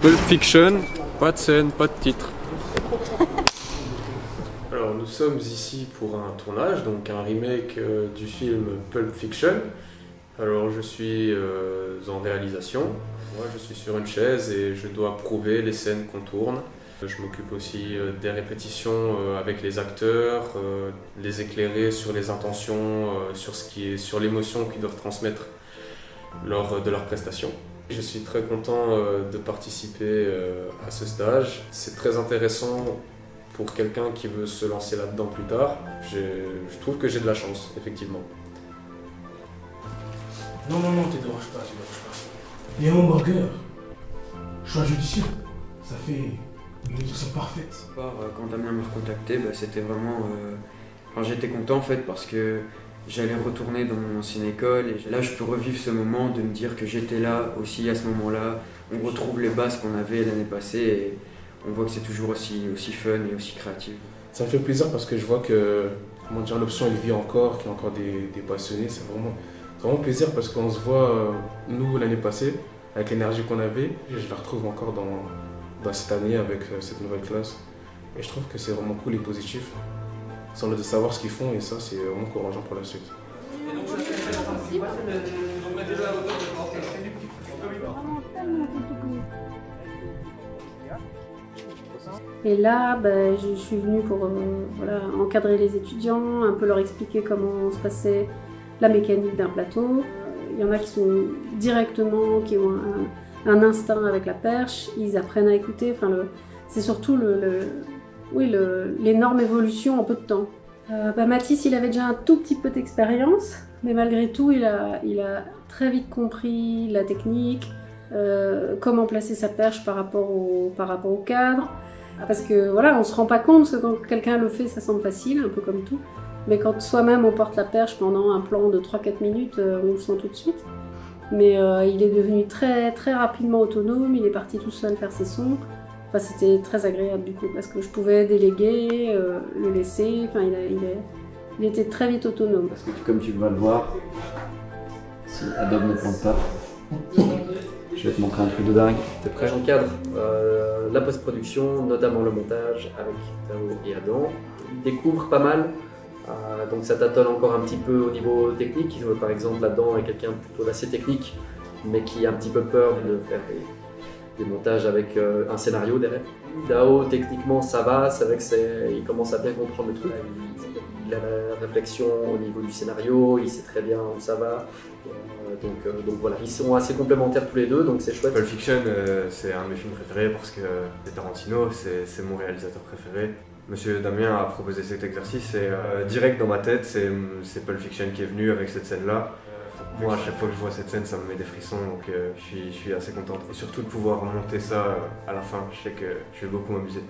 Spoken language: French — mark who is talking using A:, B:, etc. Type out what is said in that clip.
A: Pulp Fiction, pas de scène, pas de titre.
B: Alors nous sommes ici pour un tournage, donc un remake euh, du film Pulp Fiction. Alors je suis euh, en réalisation. Moi je suis sur une chaise et je dois prouver les scènes qu'on tourne. Je m'occupe aussi euh, des répétitions avec les acteurs, les éclairer sur les intentions, sur ce qui sur l'émotion qu'ils doivent transmettre lors de leur prestation. Je suis très content euh, de participer euh, à ce stage. C'est très intéressant pour quelqu'un qui veut se lancer là-dedans plus tard. Je trouve que j'ai de la chance, effectivement.
C: Non, non, non, tu déranges pas, tu déranges pas. Les hamburgers, choix judicieux, ça fait une nutrition parfaite.
D: euh, quand Damien m'a recontacté, bah, c'était vraiment. euh, enfin, j'étais content en fait parce que j'allais retourner dans mon ancienne école et là je peux revivre ce moment de me dire que j'étais là aussi à ce moment-là. On retrouve les bases qu'on avait l'année passée et on voit que c'est toujours aussi, aussi fun et aussi créatif.
C: Ça me fait plaisir parce que je vois que l'option vit encore, qu'il y a encore des, des passionnés. C'est vraiment, vraiment plaisir parce qu'on se voit, euh, nous, l'année passée, avec l'énergie qu'on avait, et je la retrouve encore dans, dans cette année avec euh, cette nouvelle classe. Et je trouve que c'est vraiment cool et positif. Sans de savoir ce qu'ils font et ça, c'est vraiment encourageant pour la suite.
E: Et là, ben, je suis venue pour euh, voilà, encadrer les étudiants, un peu leur expliquer comment se passait la mécanique d'un plateau. Il y en a qui sont directement, qui ont un, un instinct avec la perche, ils apprennent à écouter. Enfin, c'est surtout le, le- oui, l'énorme évolution en peu de temps. Euh, ben, Mathis, il avait déjà un tout petit peu d'expérience, mais malgré tout, il a, très vite compris la technique, euh, comment placer sa perche par rapport au, cadre. Parce que voilà, on se rend pas compte, parce que quand quelqu'un le fait, ça semble facile, un peu comme tout. Mais quand soi-même on porte la perche pendant un plan de 3-4 minutes, euh, on le sent tout de suite. Mais euh, il est devenu très, très rapidement autonome, il est parti tout seul faire ses sons. Enfin, c'était très agréable du coup, parce que je pouvais déléguer, euh, le laisser, enfin, il, a- il, est- il était très vite autonome.
F: Parce que tu- comme tu vas le voir, si Adobe ne plante pas, je vais te montrer un truc de dingue.
D: T'es prêt? J'encadre euh, la post-production, notamment le montage avec Tao et Adam. Ils découvrent pas mal, euh, donc ça tâtonne encore un petit peu au niveau technique. Par exemple, là-dedans est quelqu'un plutôt assez technique, mais qui a un petit peu peur de faire des, des montages avec euh, un scénario derrière. Dao, techniquement, ça va, c'est vrai qu'il commence à bien comprendre le truc. Il a la réflexion au niveau du scénario, il sait très bien où ça va. Euh, donc, euh, donc voilà, ils sont assez complémentaires tous les deux, donc c'est chouette.
G: Pulp Fiction, c'est un de mes films préférés parce que c'est Tarantino, c'est mon réalisateur préféré. Monsieur Damien a proposé cet exercice et direct dans ma tête, c'est Pulp Fiction qui est venu avec cette scène-là. Moi, à chaque fois que je vois cette scène, ça me met des frissons, donc euh, je, suis, assez contente. Et surtout de pouvoir monter ça euh, à la fin, je sais que je vais beaucoup m'amuser.